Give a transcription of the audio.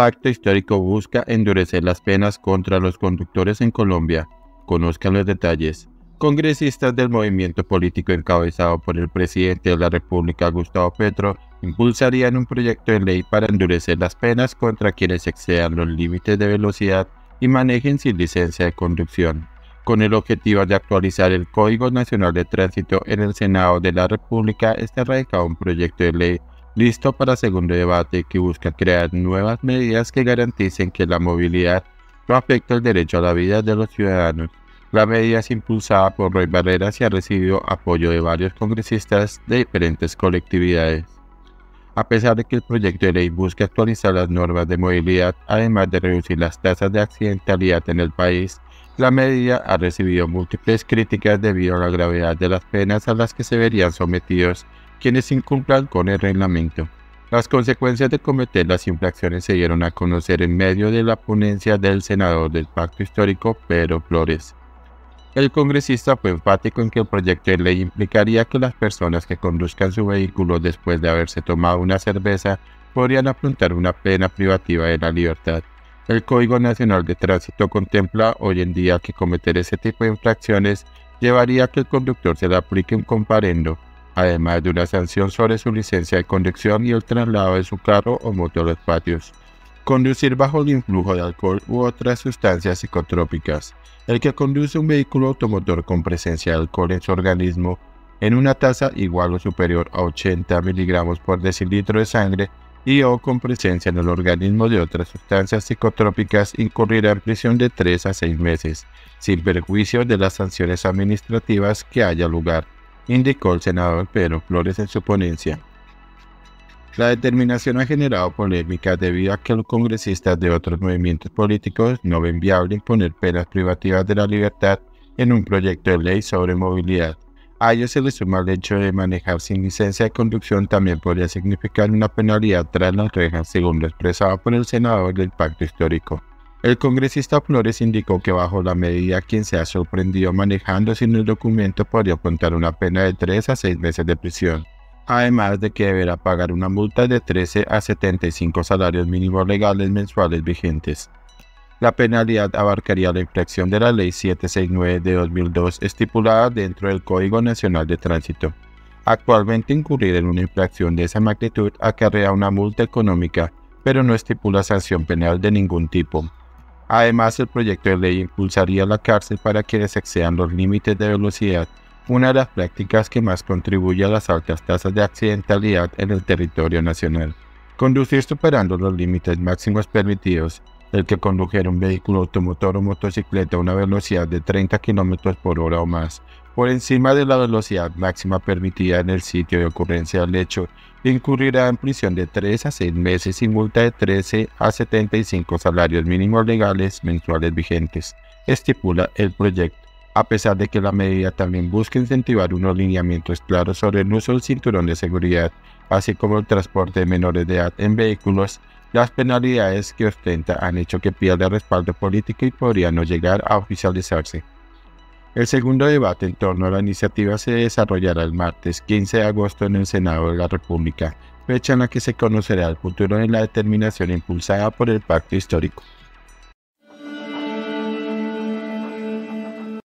Pacto Histórico busca endurecer las penas contra los conductores en Colombia. Conozcan los detalles. Congresistas del movimiento político encabezado por el presidente de la República, Gustavo Petro, impulsarían un proyecto de ley para endurecer las penas contra quienes excedan los límites de velocidad y manejen sin licencia de conducción, con el objetivo de actualizar el Código Nacional de Tránsito en el Senado de la República está radicado un proyecto de ley listo para segundo debate que busca crear nuevas medidas que garanticen que la movilidad no afecta el derecho a la vida de los ciudadanos. La medida es impulsada por Roy Barreras y ha recibido apoyo de varios congresistas de diferentes colectividades. A pesar de que el proyecto de ley busca actualizar las normas de movilidad, además de reducir las tasas de accidentalidad en el país, la medida ha recibido múltiples críticas debido a la gravedad de las penas a las que se verían sometidos quienes incumplan con el reglamento. Las consecuencias de cometer las infracciones se dieron a conocer en medio de la ponencia del senador del Pacto Histórico, Pedro Flores. El congresista fue enfático en que el proyecto de ley implicaría que las personas que conduzcan su vehículo después de haberse tomado una cerveza podrían afrontar una pena privativa de la libertad. El Código Nacional de Tránsito contempla hoy en día que cometer ese tipo de infracciones llevaría a que el conductor se le aplique un comparendo además de una sanción sobre su licencia de conducción y el traslado de su carro o moto a los patios. Conducir bajo el influjo de alcohol u otras sustancias psicotrópicas. El que conduce un vehículo automotor con presencia de alcohol en su organismo en una tasa igual o superior a 80 miligramos por decilitro de sangre y o con presencia en el organismo de otras sustancias psicotrópicas incurrirá en prisión de 3 a 6 meses, sin perjuicio de las sanciones administrativas que haya lugar indicó el senador Pedro Flores en su ponencia. La determinación ha generado polémica debido a que los congresistas de otros movimientos políticos no ven viable imponer penas privativas de la libertad en un proyecto de ley sobre movilidad. A ello se le suma el hecho de manejar sin licencia de conducción también podría significar una penalidad tras las rejas, según lo expresado por el senador del Pacto Histórico. El congresista Flores indicó que bajo la medida quien se ha sorprendido manejando sin el documento podría afrontar una pena de 3 a 6 meses de prisión, además de que deberá pagar una multa de 13 a 75 salarios mínimos legales mensuales vigentes. La penalidad abarcaría la infracción de la Ley 769 de 2002 estipulada dentro del Código Nacional de Tránsito. Actualmente incurrir en una infracción de esa magnitud acarrea una multa económica, pero no estipula sanción penal de ningún tipo. Además, el proyecto de ley impulsaría la cárcel para quienes excedan los límites de velocidad, una de las prácticas que más contribuye a las altas tasas de accidentalidad en el territorio nacional. Conducir superando los límites máximos permitidos, el que condujera un vehículo automotor o motocicleta a una velocidad de 30 km por hora o más, por encima de la velocidad máxima permitida en el sitio de ocurrencia del hecho, incurrirá en prisión de 3 a 6 meses y multa de 13 a 75 salarios mínimos legales mensuales vigentes, estipula el proyecto. A pesar de que la medida también busca incentivar unos lineamientos claros sobre el uso del cinturón de seguridad, así como el transporte de menores de edad en vehículos, las penalidades que ostenta han hecho que pierda respaldo político y podría no llegar a oficializarse. El segundo debate en torno a la iniciativa se desarrollará el martes 15 de agosto en el Senado de la República, fecha en la que se conocerá el futuro de la determinación impulsada por el Pacto Histórico.